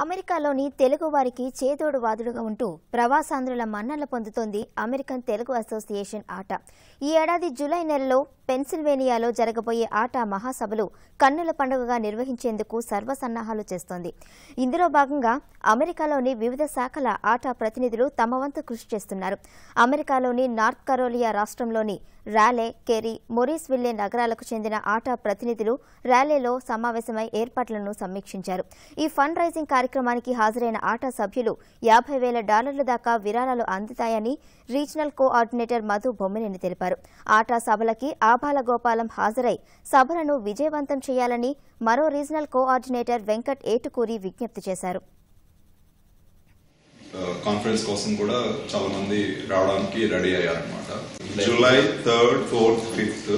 అమెరికాలోని తెలుగు వారికి చేదోడు వాదుడుగా ఉంటూ ప్రవాసాంధ్రుల మన్ననలు పొందుతోంది అమెరికన్ తెలుగు అసోసియేషన్ ఆట. ఈ ఏడాది జూలై నెలలో పెన్సిల్వేనియాలో జరగబోయే ఆట మహాసభలు కన్నుల పండుగగా నిర్వహించేందుకు సర్వసన్నాహాలు చేస్తోంది. ఇందులో భాగంగా అమెరికాలోని వివిధ శాఖల ఆట ప్రతినిధులు తమ వంతు కృషి చేస్తున్నారు. అమెరికాలోని నార్త్ కరోలియా రాష్ట్రంలోని ర్యాలే కెరీ మొరీస్ విల్లే నగరాలకు చెందిన ఆట ప్రతినిధులు ర్యాలేలో సమావేశమై ఏర్పాట్లను సమీక్షించారు. ఈ ఫండ్ రైజింగ్ కార్యక్రమానికి హాజరైన ఆట సభ్యులు యాభై వేల డాలర్ల దాకా విరాళాలు అందుతాయని రీజనల్ కోఆర్డినేటర్ మధు బొమ్మినేని తెలిపారు. ఆట సభలకి ఆ గోపాలం హాజరై సభలను విజయవంతం చేయాలని మరో రీజనల్ కోఆర్డినేటర్ వెంకట్ ఏటుకూరి విజ్ఞప్తి చేశారు. కాన్ఫరెన్స్ కోసం కూడా చాలా మంది రావడానికి ready అయ్యారనమాట July third fourth fifth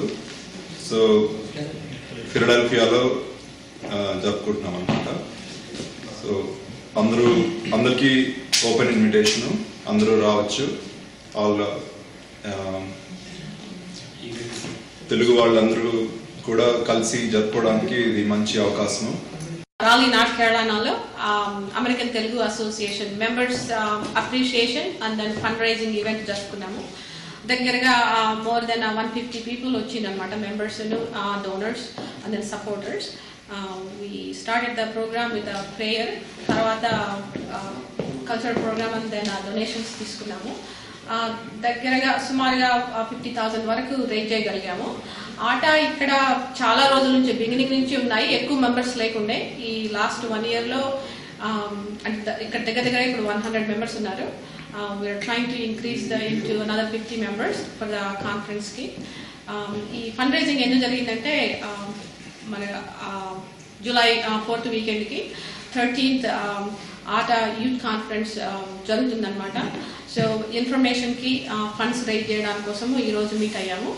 so ఫిలడెల్ఫియాలో జరుపుకుంటున్నాం అనమాట సో అందరూ అందరికీ ఓపెన్ ఇన్విటేషన్ అందరూ రావచ్చు. ఆల్ తెలుగు వాళ్ళందరూ కూడా కలిసి జరుపుకోవడానికి ఇది మంచి అవకాశం. రాలీ నార్త్ కేరళలో American Telugu association members appreciation and then fund raising event జరుపుకున్నాము. దగ్గరగా more than one fifty people వచ్చిందనమాట members donors and then supporters start started the program with prayer తర్వాత cultural program and then donations తీసుకున్నాము. దగ్గరగా సుమారుగా fifty thousand వరకు raise చేయగలిగాము. ఆట ఇక్కడ చాలా రోజుల నుంచి బిగినింగ్ నుంచి ఉన్నాయి. ఎక్కువ మెంబర్స్ లేకుండే. ఈ లాస్ట్ వన్ ఇయర్లో అంటే ఇక్కడ దగ్గర దగ్గర ఇప్పుడు వన్ హండ్రెడ్ మెంబర్స్ ఉన్నారు. We are trying to increase the into another fifty members for the కాన్ఫరెన్స్కి. ఈ ఫండ్ రైజింగ్ ఎందుకు జరిగిందంటే మన జూలై ఫోర్త్ వీకెండ్కి థర్టీన్త్ um, ఆట యూత్ కాన్ఫరెన్స్ um, జరుగుతుందన్నమాట. సో ఇన్ఫర్మేషన్కి ఫండ్స్ రైజ్ చేయడానికి కోసము ఈరోజు మీట్ అయ్యాము.